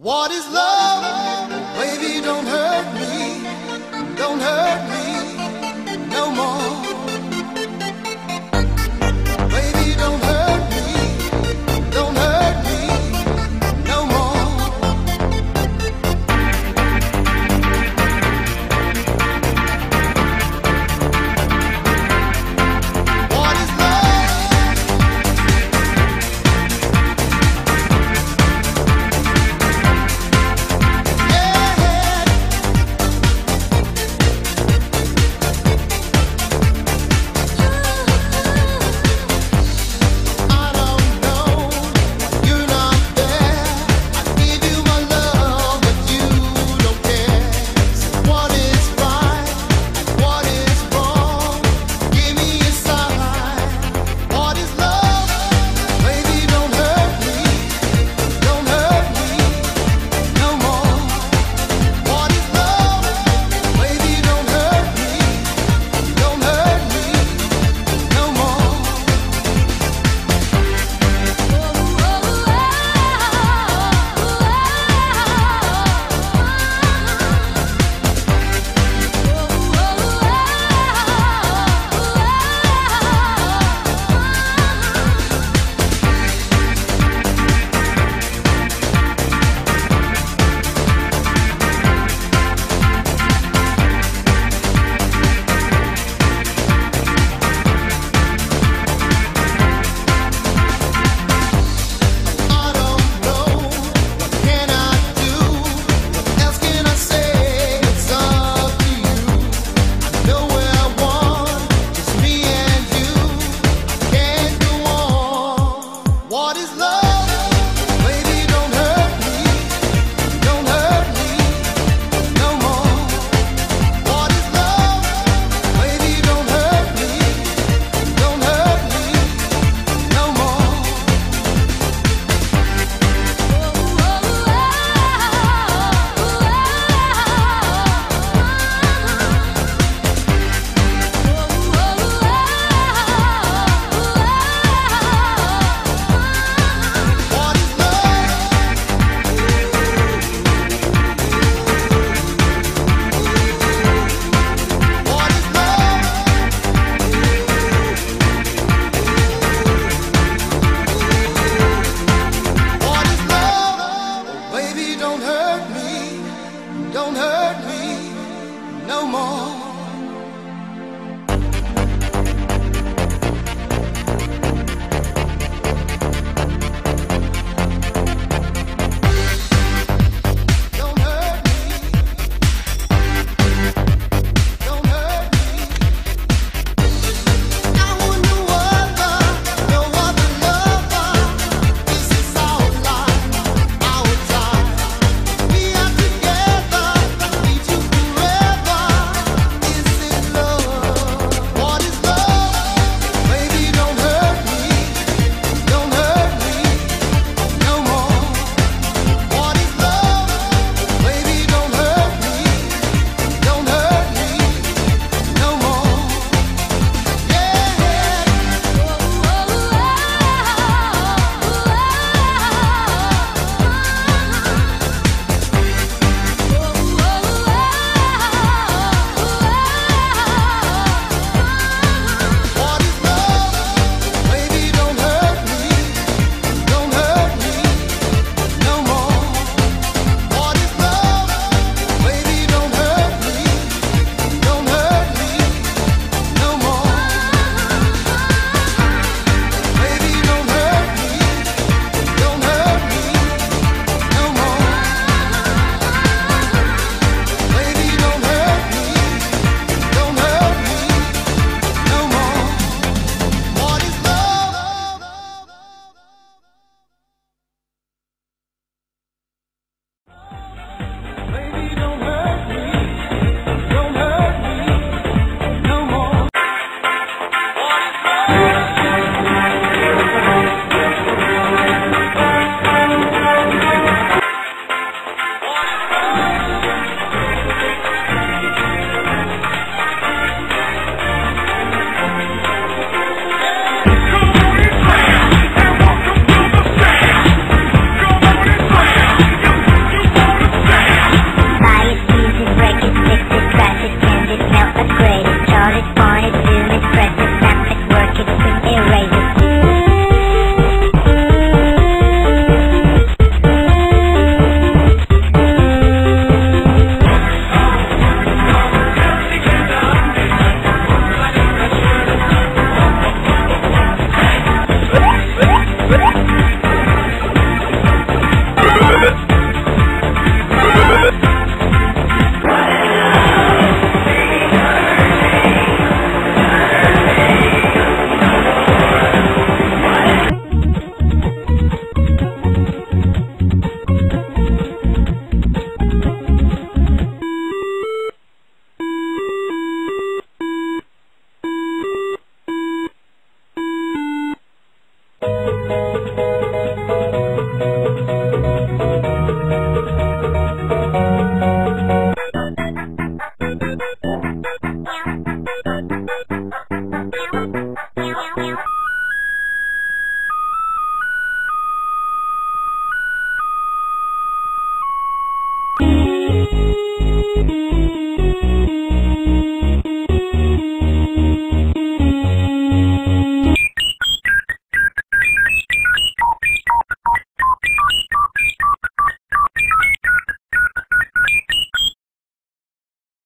What is love?